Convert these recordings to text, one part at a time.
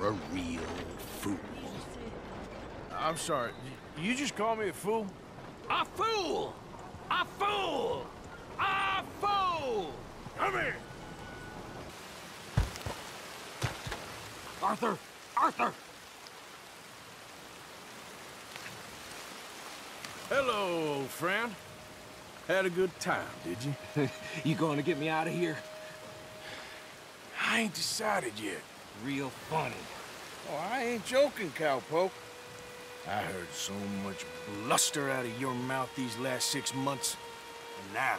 You're a real fool. I'm sorry. You just call me a fool? A fool! A fool! A fool! Come here. Arthur! Arthur! Hello, old friend. Had a good time, did you? you going to get me out of here? I ain't decided yet. Real funny. Oh, I ain't joking, cowpoke. I heard so much bluster out of your mouth these last six months. And now,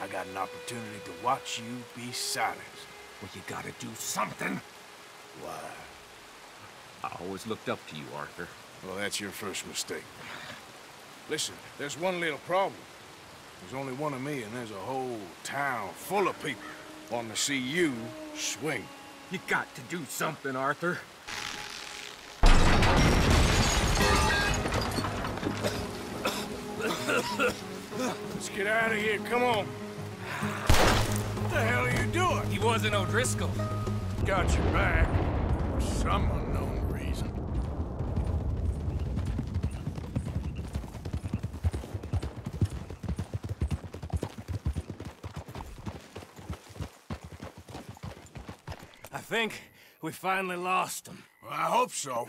I got an opportunity to watch you be silenced. Well, you gotta do something. Why? I always looked up to you, Arthur. Well, that's your first mistake. Listen, there's one little problem. There's only one of me, and there's a whole town full of people wanting to see you swing. You got to do something, Arthur. Let's get out of here, come on. What the hell are you doing? He wasn't O'Driscoll. Got your back. For some unknown reason. I think we finally lost him. Well, I hope so.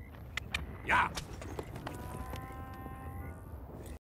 Yeah.